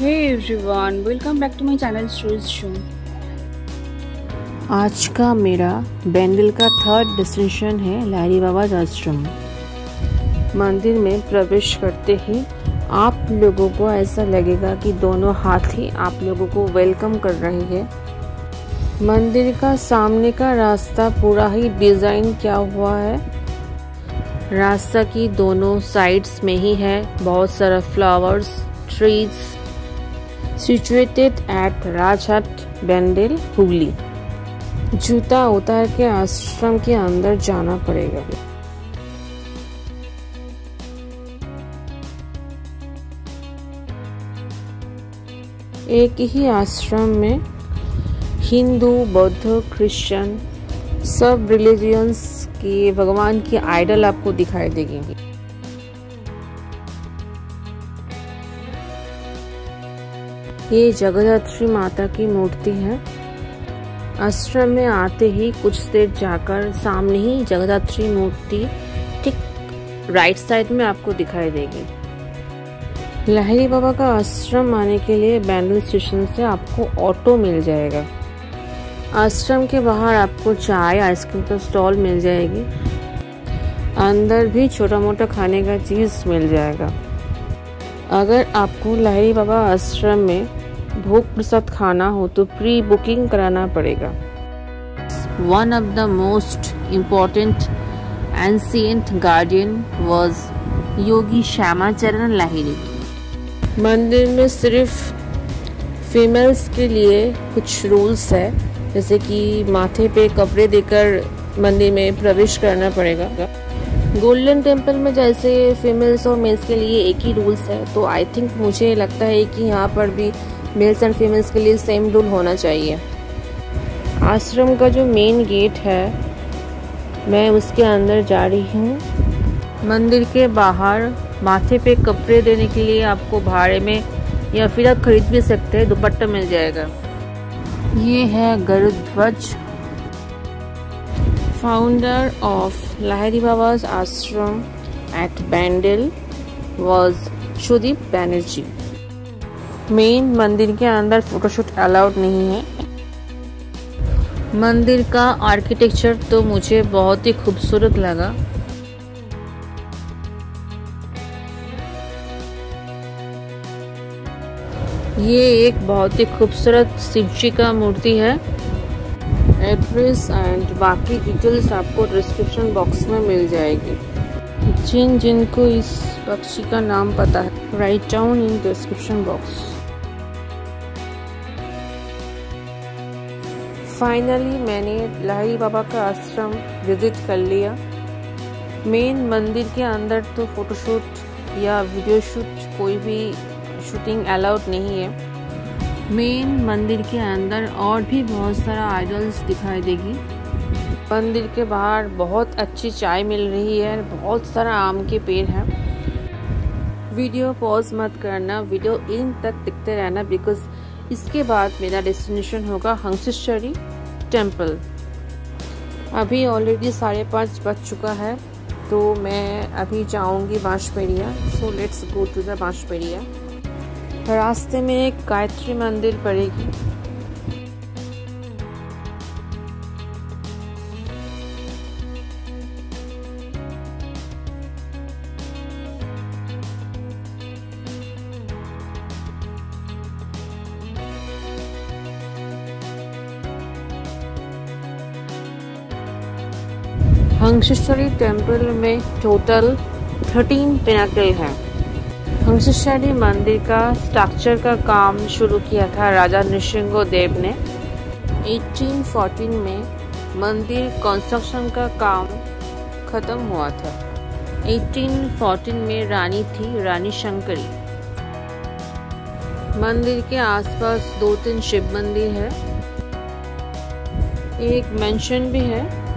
Hey everyone, welcome back to my channel Stories Show. आज का मेरा बैंडल का थर्ड डेस्टिनेशन है लारी बाबा आश्रम मंदिर में प्रवेश करते ही आप लोगों को ऐसा लगेगा कि दोनों हाथ ही आप लोगों को वेलकम कर रहे हैं। मंदिर का सामने का रास्ता पूरा ही डिज़ाइन किया हुआ है। रास्ता की दोनों साइड्स में ही है बहुत सारा flowers trees situated at Rajhat Bandel Hooghly जूता उतार के आश्रम के अंदर जाना पड़ेगा। एक ही आश्रम में हिंदू, बौद्ध, क्रिश्चियन सब रिलीजियंस की, भगवान की आइडल आपको दिखाई देगी। ये जगदात्री माता की मूर्ति है। आश्रम में आते ही कुछ देर जाकर सामने ही जगदात्री मूर्ति ठीक राइट साइड में आपको दिखाई देगी। लहरी बाबा का आश्रम आने के लिए बैंडल स्टेशन से आपको ऑटो मिल जाएगा। आश्रम के बाहर आपको चाय, आइसक्रीम का स्टॉल मिल जाएगी। अंदर भी छोटा मोटा खाने का चीज़ मिल जाएगा। अगर आपको लहरी बाबा आश्रम में भोग प्रसाद खाना हो तो प्री बुकिंग कराना पड़ेगा। One of the most important ancient guardian was Yogi Shyamacharan Lahiri मंदिर में सिर्फ़ फीमेल्स के लिए कुछ रूल्स है जैसे कि माथे पे कपड़े देकर मंदिर में प्रवेश करना पड़ेगा। गोल्डन टेंपल में जैसे फीमेल्स और मेल्स के लिए एक ही रूल्स है तो आई थिंक मुझे लगता है कि यहाँ पर भी मेल्स एंड फीमेल्स के लिए सेम रूल होना चाहिए। आश्रम का जो मेन गेट है, मैं उसके अंदर जा रही हूँ। मंदिर के बाहर माथे पे कपड़े देने के लिए आपको भाड़े में या फिर आप खरीद भी सकते हैं, दुपट्टा मिल जाएगा। ये है Garudhwaj founder of Lahiri Baba's ashram at Bandel was Sudeep Banerjee main मंदिर के अंदर फोटोशूट अलाउड नहीं है। मंदिर का आर्किटेक्चर तो मुझे बहुत ही खूबसूरत लगा। ये एक बहुत ही खूबसूरत शिव जी का मूर्ति है। एड्रेस एंड बाकी डिटेल्स आपको डिस्क्रिप्शन बॉक्स में मिल जाएगी। जिन जिनको इस पक्षी का नाम पता है write down in description box finally मैंने लाही बाबा का आश्रम विज़िट कर लिया। मेन मंदिर के अंदर तो फोटोशूट या वीडियो शूट कोई भी शूटिंग अलाउड नहीं है। मेन मंदिर के अंदर और भी बहुत सारा आइडल्स दिखाई देगी। मंदिर के बाहर बहुत अच्छी चाय मिल रही है, बहुत सारा आम के पेड़ है। वीडियो पॉज मत करना वीडियो इन तक दिखते रहना बिकॉज़ इसके बाद मेरा डेस्टिनेशन होगा हंसेश्वरी टेंपल अभी ऑलरेडी साढ़े पाँच बज चुका है तो मैं अभी जाऊँगी Banshberia so let's go to the Banshberia रास्ते में एक गायत्री मंदिर पड़ेगी। हंसेश्वरी टेंपल में टोटल थर्टीन पिनाकल है। हंसेश्वरी मंदिर का स्ट्रक्चर का काम शुरू किया था राजा नृसिंह देव ने। 1814 में मंदिर कंस्ट्रक्शन का काम खत्म हुआ था। 1814 में रानी थी रानी शंकरी। मंदिर के आसपास दो तीन शिव मंदिर है। एक मेंशन भी है।